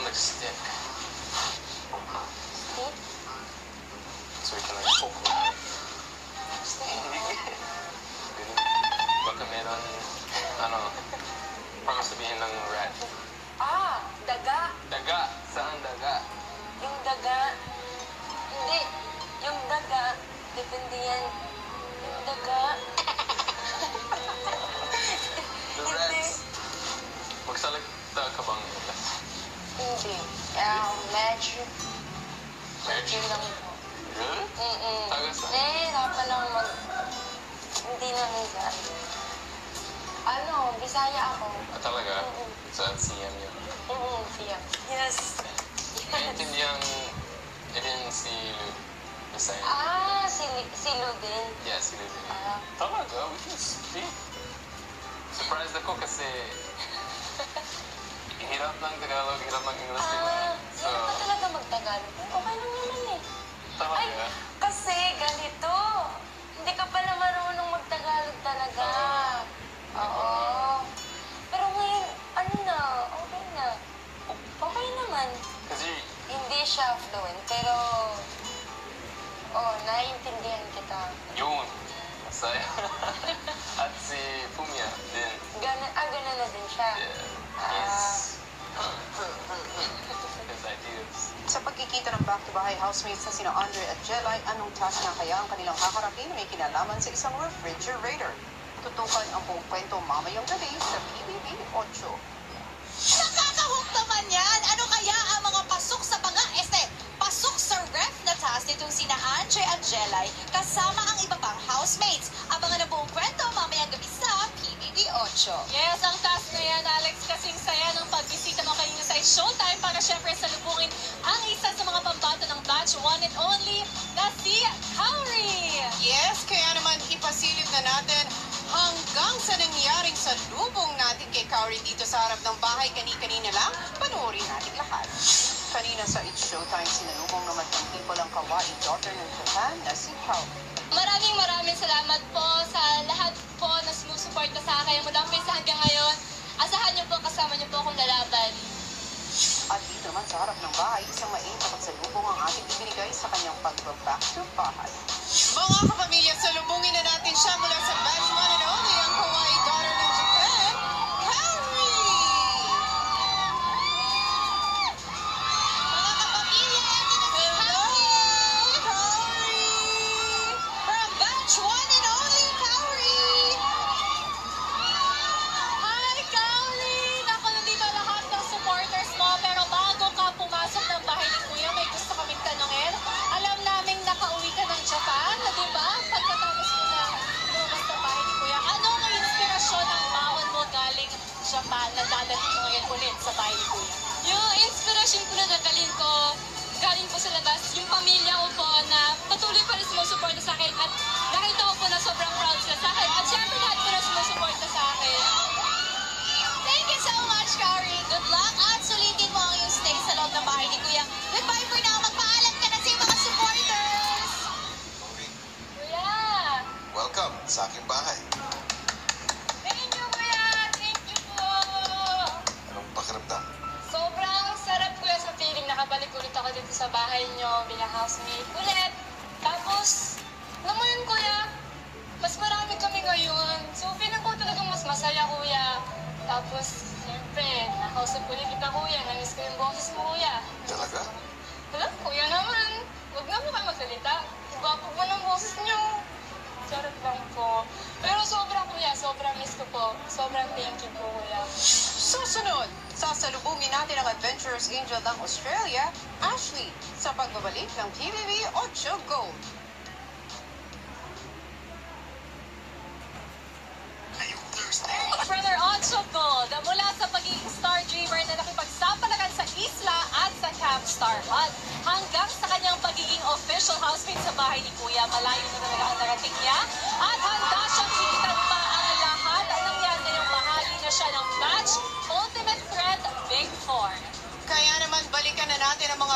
like stick. Stick? So we can like poke around. Baka meron, ano, parang sabihin ng rat. Medyo. lang po. Really? Mm-mm. Taga saan? Nahihirapan ako mag... Hindi naman sa... Ano, Bisaya ako. Ah, talaga? Mm-mm. Sa CM yun. Mm-mm, siya. Yes. Naiintindihan din si Lu. Bisaya. Ah, si, si Lu din. Yeah, si Lu. din. Ah, Talaga? We can speak. Surprised ako kasi hirap ng Tagalog, hirap ng English. ah, So, hindi ka talaga magtagalog. Okay lang naman eh. Ay, kasi ganito. Hindi ka pala marunong magtagalog talaga. Sa pagkikita ng back-to-bahay housemates na sina Andre at Jelay, anong task na kaya ang kanilang haharapin may kinalaman sa isang refrigerator? Tutukan ang buong kwento mamayang gabi sa PBB 8. Nakakahook naman yan! Ano kaya ang mga pasok sa mga este? Pasok sa ref na task nitong sina Andre at Jelay kasama ang iba pang housemates. Abangan ang buong kwento mamayang gabi sa PBB 8. Yes, ang task na yan, Alex, kasing saya ng pagbisita mo sa Showtime para syempre salubungin ang isa sa mga pambato ng batch one and only na si Kauri. Yes, kaya naman ipasilip na natin hanggang sa nangyaring sa lubong natin kay Kauri dito sa harap ng bahay kani-kanina lang, panoorin natin lahat. Kanina sa It's Showtime, sinalubong naman ng people ang kawaii daughter ng Japan na si Kauri. Maraming maraming salamat po sa lahat po na sumusuporta sa akin mula umpisa hanggang ngayon. Asahan niyo po, kasama niyo po akong lalaban. At dito bahay, isang mainit na pagsalubong ang ating ibinigay sa kanyang pagbaback to bahay. Mga kapamilya, salubungin na natin siya mula sa batch Mo ngayon ulit sa bahay ni Kuya? Yung inspiration ko na dadalhin ko, galing po sa labas, yung pamilya ko po na patuloy pa rin sumusuporta sa akin at nakita ko po na sobrang proud sila sa akin at syempre lahat po na sumusuporta sa akin. Thank you so much, Kauri! Good luck at sulitin mo ang iyong stay sa loob ng bahay ni Kuya. Goodbye for now! Magpaalam ka na sa mga supporters! Kuya! Welcome sa aking bahay. Sa bahay nyo bilang housemate ulit. Tapos, alam mo yun kuya, mas marami kami ngayon. So, feeling ko talagang mas masaya kuya. Tapos, siyempre, nakausap ulit kita kuya. Namiss ko yung boses mo kuya. Talaga? Wala, kuya naman. Huwag na po kayo magsalita. Gwapo po ng boses nyo. Charot lang po. Pero sobrang kuya, sobrang miss ko po. Sobrang thank you. Susunod, sasalubungin natin ang Adventurous Angel ng Australia, Ashley, sa pagbabalik ng PBB 8 Gold. Brother Oncho Gold, mula sa pagiging star dreamer na nakipagsapalagan sa isla at sa Camp Star Hut, hanggang sa kanyang pagiging official housemate sa bahay ni Kuya, malayo na talaga ang narating niya, at handa siyang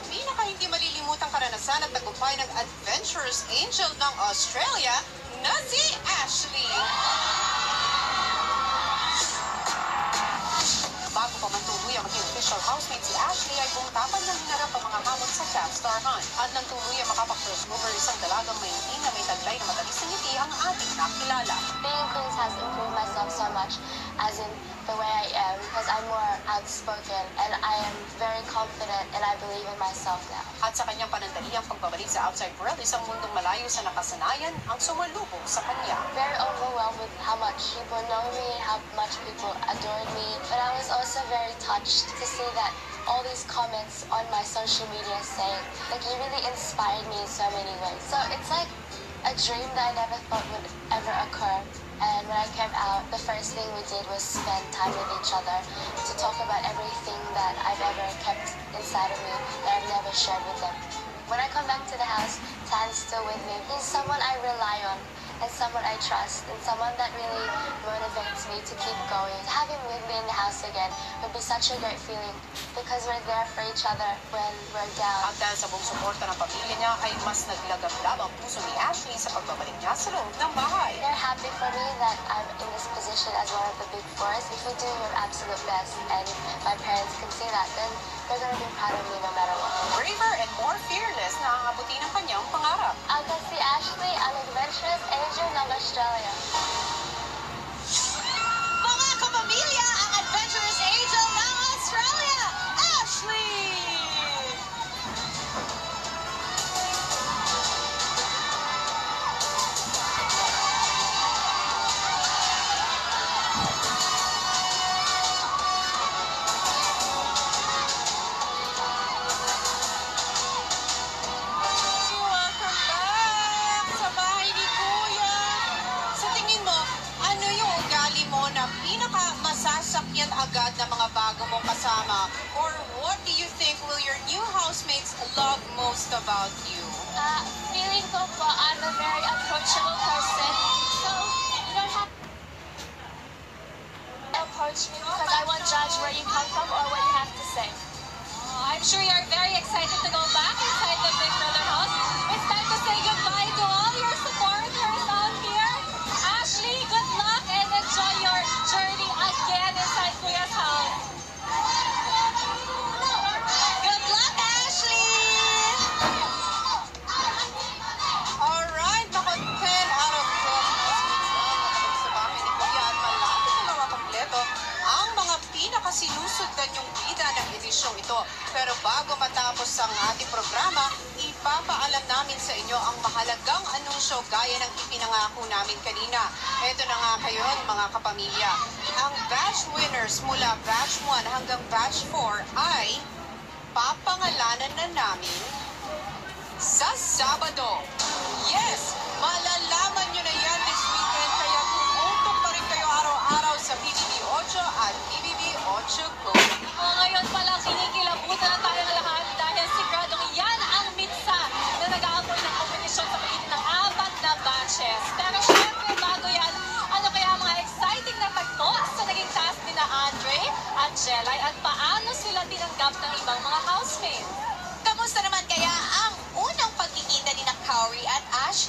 ang pinaka hindi malilimutang karanasan at tagumpay ng Adventurous Angel ng Australia na si Ashley. Bago pa man tuluyang maging official housemate si Ashley ay bumutapan ng hinarap ang mga hamon sa Capstar Hunt. At nang tuluyang makapag-crossover isang dalagang may ngiti na may taglay na matalis na ngiti ang ating nakilala. being Queens has improved myself so much, as in the way I am, because I'm more outspoken and I am very confident and I believe in myself now. At sa kanyang panandaliang pagbabalik sa outside world, isang mundong malayo sa nakasanayan ang sumalubong sa kanya. Very overwhelmed with how much people know me, and how much people adore me, but I was also very touched to see that all these comments on my social media saying, like, you really inspired me in so many ways. So it's like a dream that I never thought would ever occur. And when I came out, the first thing we did was spend time with each other to talk about everything that I've ever kept inside of me that I've never shared with them. When I come back to the house, Tan's still with me. He's someone I rely on and someone I trust and someone that really motivates me to keep going. To have him with me in the house again would be such a great feeling because we're there for each other when we're down. At dahil sa buong suporta ng pamilya niya ay mas naglagablab ang puso ni Ashley sa pagbabalik niya sa loob ng bahay. They're happy for me that I'm in this position as one of the big fours. If you do your absolute best and my parents can see that, then they're to be proud of me no matter what. Braver and more fearless na ang abutin ng kanyang pangarap. Ako si Ashley, ang adventurous angel ng Australia. Ng mga bago mong kasama? Or what do you think will your new housemates love most about you? Uh, feeling ko po, I'm a very approachable person. So, you don't have to approach me because I won't judge where you come from or what you have to say. Oh, I'm sure you're very excited to ito. Pero bago matapos ang ating programa, ipapaalam namin sa inyo ang mahalagang anunsyo gaya ng ipinangako namin kanina. Ito na nga kayo, mga kapamilya. Ang batch winners mula batch 1 hanggang batch 4 ay papangalanan na namin sa Sabado. Yes! Malalaman nyo na yan this weekend kaya tumutok pa rin kayo araw-araw sa PBB 8 at PBB 8 Go. Oh, ngayon pa lang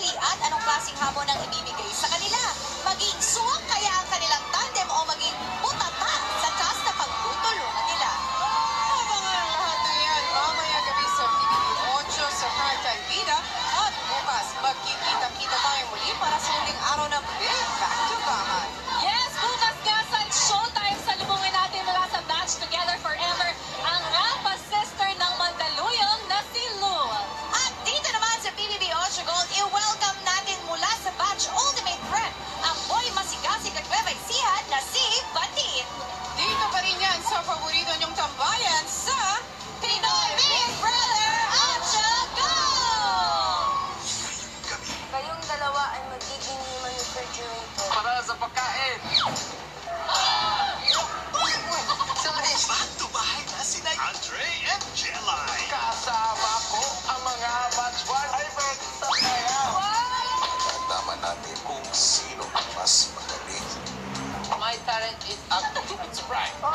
Ashley at anong klaseng hamon ang ibibigay sa kanila? Maging suwak kaya ang kanilang tandem o maging Tuesday, Andre and Jelly. Kasama ko ang mga batch 1 ay benta kaya. Tataman natin kung sino ang mas magaling. My talent is up to its prime.